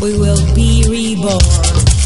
We will be reborn.